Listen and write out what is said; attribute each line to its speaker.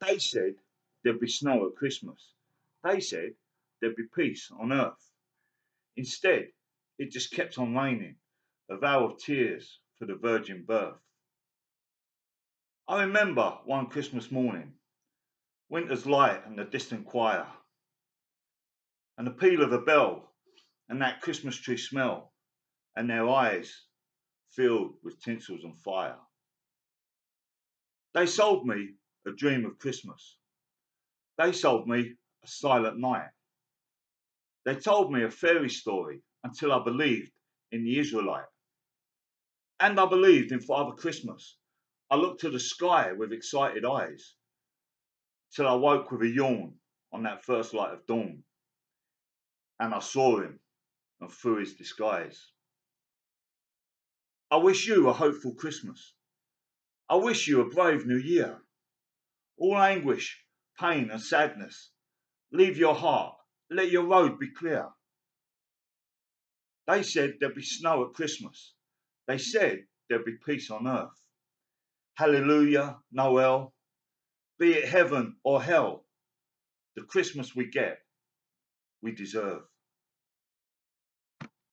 Speaker 1: They said there'd be snow at Christmas. They said there'd be peace on earth. Instead, it just kept on raining, a vow of tears for the virgin birth. I remember one Christmas morning, winter's light and the distant choir, and the peal of a bell and that Christmas tree smell, and their eyes filled with tinsels and fire. They sold me a dream of Christmas. They sold me a silent night. They told me a fairy story until I believed in the Israelite. And I believed in Father Christmas. I looked to the sky with excited eyes till I woke with a yawn on that first light of dawn. And I saw him and through his disguise. I wish you a hopeful Christmas. I wish you a brave new year. All anguish, pain, and sadness, leave your heart, let your road be clear. They said there'd be snow at Christmas. They said there'd be peace on earth. Hallelujah, Noel, be it heaven or hell, the Christmas we get, we deserve.